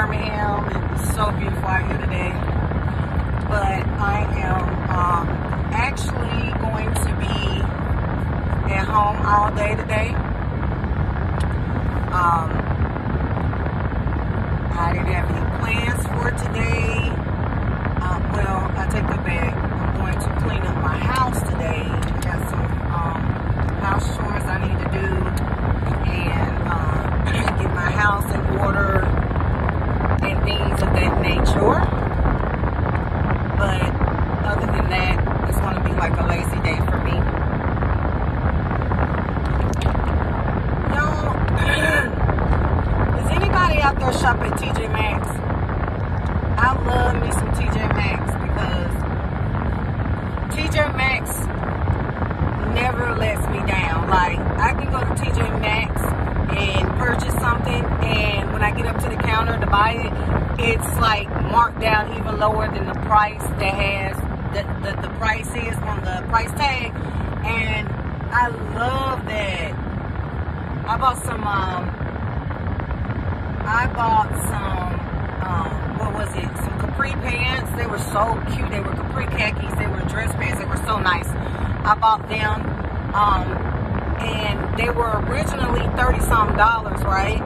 Birmingham. It's so beautiful out here today. But I am um, actually going to be at home all day today. Um, I didn't have any plans for today. Um, well, I take the back. I'm going to clean up my house today. Out there shopping TJ Maxx? I love me some TJ Maxx because TJ Maxx never lets me down. Like, I can go to TJ Maxx and purchase something, and when I get up to the counter to buy it, it's like marked down even lower than the price that has the, the, the price is on the price tag. And I love that. I bought some, um, I bought some, um, what was it? Some capri pants. They were so cute. They were capri khakis. They were dress pants. They were so nice. I bought them. Um, and they were originally 30 some dollars, right?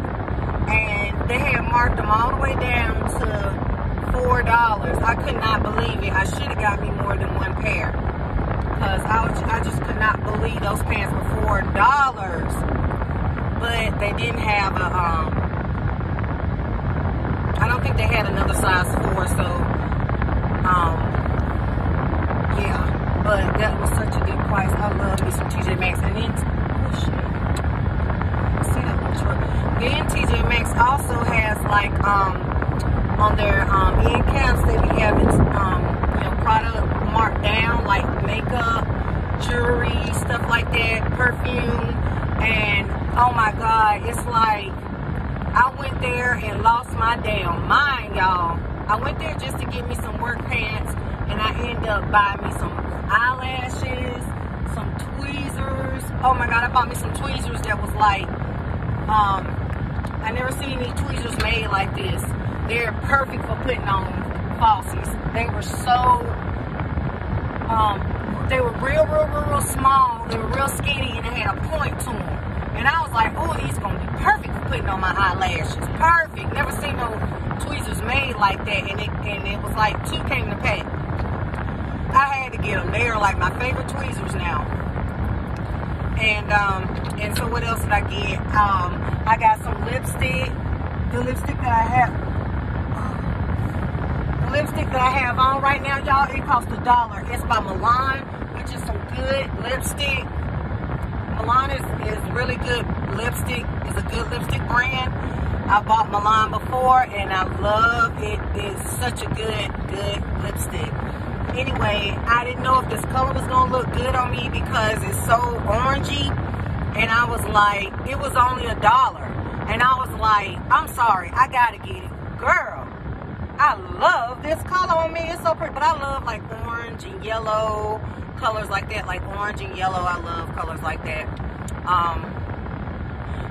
And they had marked them all the way down to four dollars. I could not believe it. I should have got me more than one pair because I, was, I just could not believe those pants were four dollars. But they didn't have a um. I don't think they had another size four, so um. Yeah, but that was such a good price. I love me some TJ Maxx, and then oh shit, see that one truck. Then TJ Maxx also has like um on their um end caps they be having um you know product marked down like makeup, jewelry, stuff like that, perfume, and oh my god, it's like there and lost my damn mind, y'all. I went there just to get me some work pants, and I ended up buying me some eyelashes, some tweezers. Oh my god, I bought me some tweezers that was like, um, I never seen any tweezers made like this. They're perfect for putting on falsies. They were so, um, they were real, real, real, real small. They were real skinny, and they had a point to them. And I was like, oh, these gonna be perfect for putting on my eyelashes. Perfect. Never seen no tweezers made like that. And it and it was like two came to pack. I had to get them. They are like my favorite tweezers now. And um and so what else did I get? Um I got some lipstick. The lipstick that I have the lipstick that I have on right now, y'all, it costs a dollar. It's by Milani, which is some good lipstick. Milani is, is really good lipstick. It's a good lipstick brand. I bought Milani before and I love it. It's such a good, good lipstick. Anyway, I didn't know if this color was gonna look good on me because it's so orangey. And I was like, it was only a dollar. And I was like, I'm sorry, I gotta get it. Girl, I love this color on me. It's so pretty, but I love like orange and yellow colors like that, like orange and yellow. I love colors like that. Um,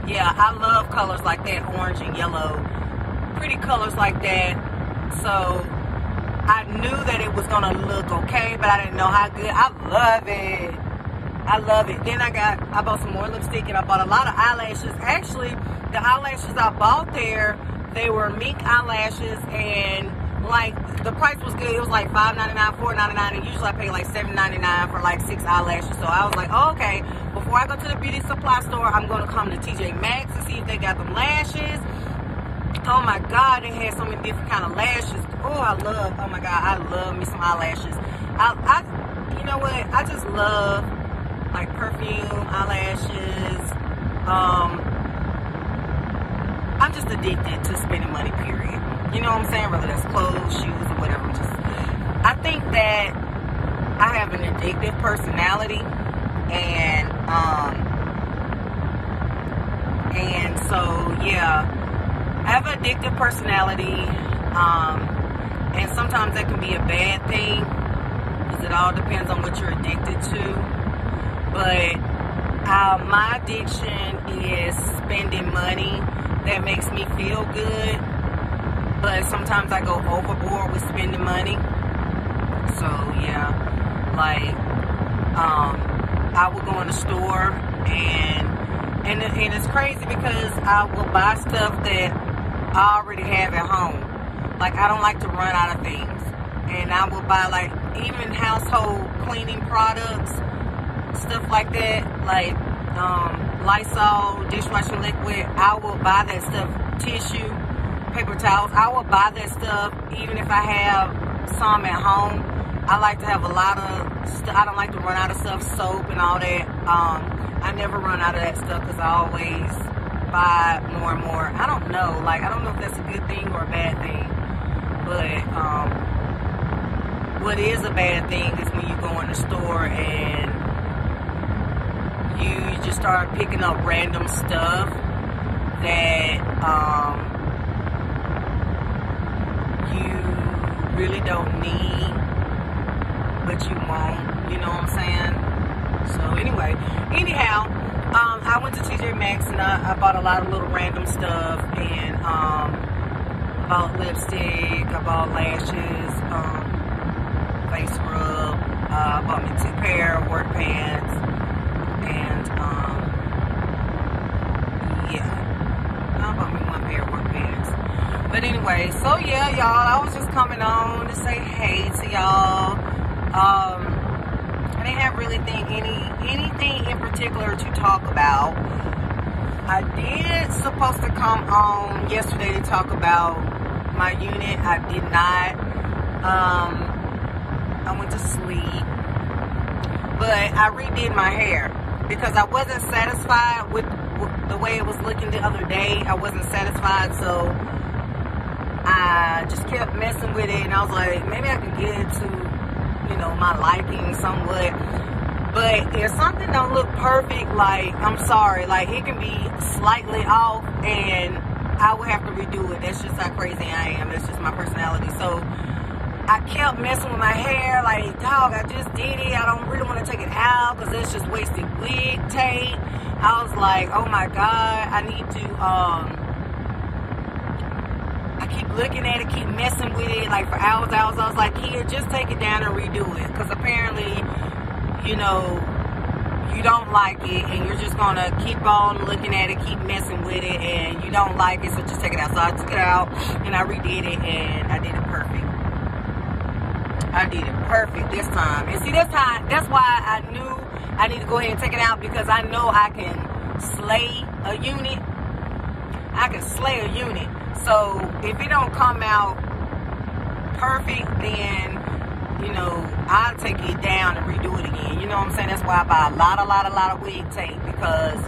yeah, I love colors like that, orange and yellow. Pretty colors like that. So I knew that it was gonna look okay, but I didn't know how good. I love it. I love it. Then I got, I bought some more lipstick and I bought a lot of eyelashes. Actually, the eyelashes I bought there, they were mink eyelashes and like the price was good. It was like $5.99, $4.99, and usually I pay like $7.99 for like six eyelashes. So I was like, oh, okay, before I go to the beauty supply store, I'm gonna come to TJ Maxx and see if they got them lashes. Oh my God, they had so many different kind of lashes. Oh, I love, oh my God, I love me some eyelashes. I, I you know what? I just love like perfume, eyelashes. Um, I'm just addicted to spending money, period. You know what I'm saying? Whether that's clothes, shoes, or whatever. Just, I think that I have an addictive personality, and um, and so yeah, I have an addictive personality, um, and sometimes that can be a bad thing because it all depends on what you're addicted to. But uh, my addiction is spending money that makes me feel good but sometimes I go overboard with spending money. So yeah, like um, I will go in the store and and and it's crazy because I will buy stuff that I already have at home. Like I don't like to run out of things, and I will buy like even household cleaning products, stuff like that, like um, Lysol dishwashing liquid. I will buy that stuff, tissue, paper towels. I will buy that stuff even if I have some at home. I like to have a lot of stuff. I don't like to run out of stuff, soap and all that. Um, I never run out of that stuff because I always buy more and more. I don't know. Like, I don't know if that's a good thing or a bad thing. But, um, what is a bad thing is when you go in the store and you, just start picking up random stuff that, um, you really don't need, but you want. You know what I'm saying? So anyway, anyhow, um, I went to TJ Maxx and I, I, bought a lot of little random stuff and um, bought lipstick, I bought lashes, um, face rub, uh, I bought me two pair of work pants and um, yeah, I bought me one pair of work pants. But anyway, so yeah, y'all, I was just coming on to say hey to y'all. Um, I didn't have really think any anything in particular to talk about. I did supposed to come on yesterday to talk about my unit. I did not. Um, I went to sleep, but I redid my hair because I wasn't satisfied with the way it was looking the other day. I wasn't satisfied, so I just kept messing with it, and I was like, maybe I could get it to you know, my liking somewhat. But if something don't look perfect, like, I'm sorry, like, it can be slightly off and I would have to redo it. That's just how crazy I am. That's just my personality. So, I kept messing with my hair, like, dog, I just did it. I don't really want to take it out because it's just wasted wig tape. I was like, oh my God, I need to, um, keep looking at it, keep messing with it, like for hours, hours. I was like, here, just take it down and redo it. Because apparently, you know, you don't like it and you're just to keep on looking at it, keep messing with it, and you don't like it, so just take it out. So I took it out and I redid it and I did it perfect. I did it perfect this time. And see, this time, that's why I knew I need to go ahead and take it out because I know I can slay a unit. I can slay a unit. So if it don't come out perfect, then you know I'll take it down and redo it again. You know what I'm saying? That's why I buy a lot, a lot, a lot of wig tape because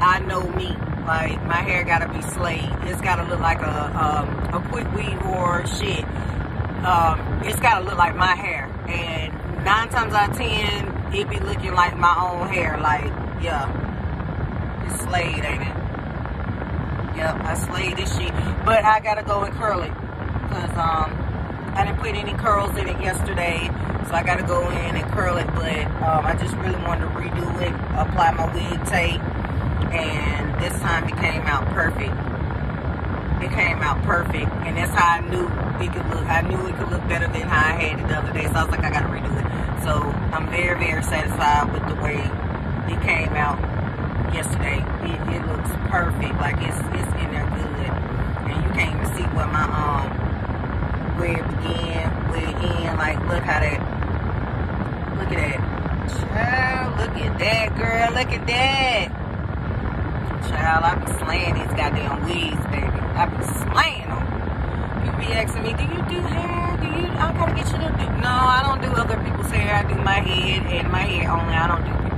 I know me. Like my hair gotta be slayed. It's gotta look like a um, a quick weave or shit. Um, it's gotta look like my hair. And nine times out of ten, it be looking like my own hair. Like yeah, it's slayed, ain't it? I slayed this shit. But I gotta go and curl it. Because um, I didn't put any curls in it yesterday. So I gotta go in and curl it. But um, I just really wanted to redo it. Apply my wig tape. And this time it came out perfect. It came out perfect. And that's how I knew it could look. I knew it could look better than how I had it the other day. So I was like, I gotta redo it. So I'm very, very satisfied with the way it came out yesterday. It, it looks perfect. Like it's it's in there good. And you can't even see where my um where it began, where it end. Like look how that look at that. Child, look at that girl, look at that. Child, I be slaying these goddamn weeds, baby. I be slaying them. You be asking me, do you do hair? Do you I gotta get you to do no, I don't do other people's hair. I do my head and my hair only. I don't do.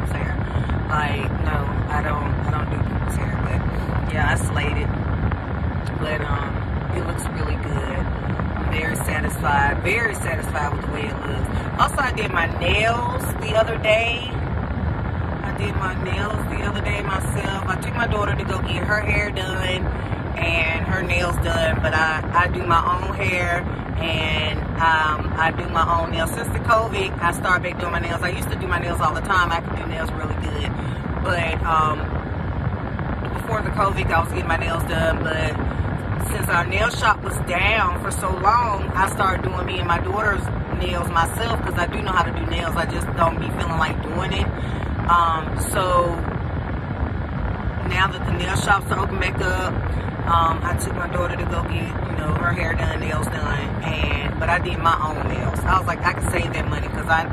Like, no, I don't I don't do people's hair, but yeah, I slayed it. But um it looks really good. I'm very satisfied, very satisfied with the way it looks. Also I did my nails the other day. I did my nails the other day myself. I took my daughter to go get her hair done and her nails done, but I, I do my own hair and um, I do my own nails. Since the COVID, I started back doing my nails. I used to do my nails all the time. I could do nails really good. But um, before the COVID, I was getting my nails done. But since our nail shop was down for so long, I started doing me and my daughter's nails myself because I do know how to do nails. I just don't be feeling like doing it. Um, so now that the nail shops are open back up, um, I took my daughter to go get, you know, her hair done, nails done, and but I did my own nails. I was like, I can save that money because I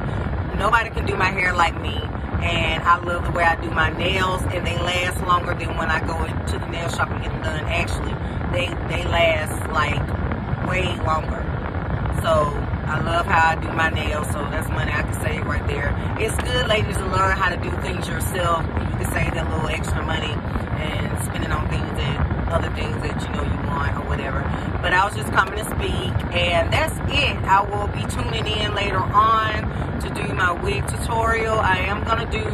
nobody can do my hair like me, and I love the way I do my nails, and they last longer than when I go into the nail shop and get them done. Actually, they they last like way longer. So I love how I do my nails, so that's money I can save right there. It's good, ladies, to learn how to do things yourself. You can save that little extra money and spend it on things that other things that you know you want or whatever. But I was just coming to speak, and that's it. I will be tuning in later on to do my wig tutorial. I am gonna do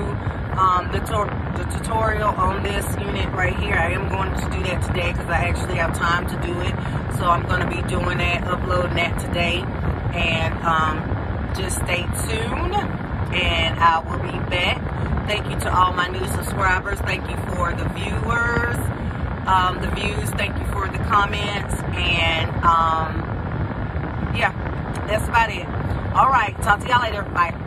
um, the, the tutorial on this unit right here. I am going to do that today because I actually have time to do it. So I'm to be doing that, uploading that today and um, just stay tuned and I will be back. Thank you to all my new subscribers. Thank you for the viewers, um, the views. Thank you for the comments. And um, yeah, that's about it. All right. Talk to y'all later. Bye.